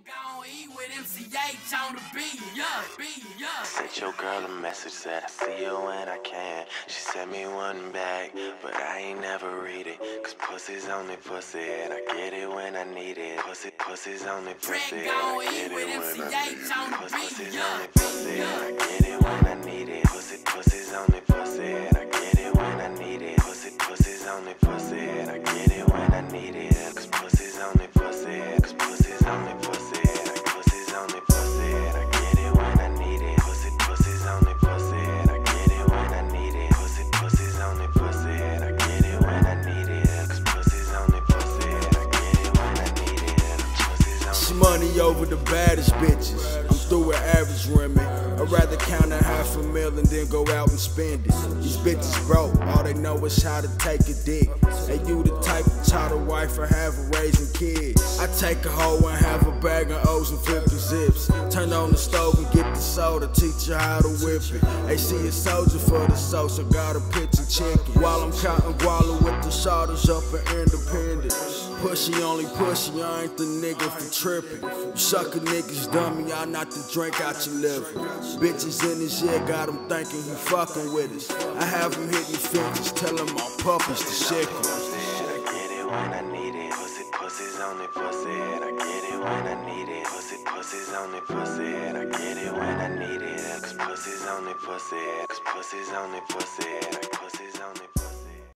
Eat with MCH on the beat, yeah, beat, yeah. Sent your girl a message, said I see you when I can. She sent me one back, but I ain't never read it. Cause pussy's only pussy, and I get it when I need it. Pussy, pussy's only pussy, and I get it when I need it. Pussy, pussy's only pussy, and I get it when I need it. Pussy, pussy's only pussy, and I get it when I need it. Pussy, pussy's only pussy, and I get it when I need it. It's money over the baddest bitches. I'm through with average women. I'd rather count a half a mil and then go out and spend it. These bitches broke, all they know is how to take a dick. Hey, you the type to child a wife or have a raising kids. I take a hoe and have a bag of O's and 50 zips. Turn on the stove and get the soda, teach her how to whip it. Hey, see a soldier for the soul, so got a pitch of chicken. While I'm counting guala with the shoulders up and independent. Pushy only pushy, I ain't the nigga for tripping. You sucker niggas dummy, I not the drink out your liver. Bitches in this year got them thinking he fucking with us. I have them hitting fingers, tell them my puppies to shake I get it when I need it. Pussy, pussy's only pussy, and I get it when I need it. Pussy, pussy's only pussy, and I get it when I need it. Cause pussy's only pussy, cause pussy's only pussy, cause pussy's only pussy.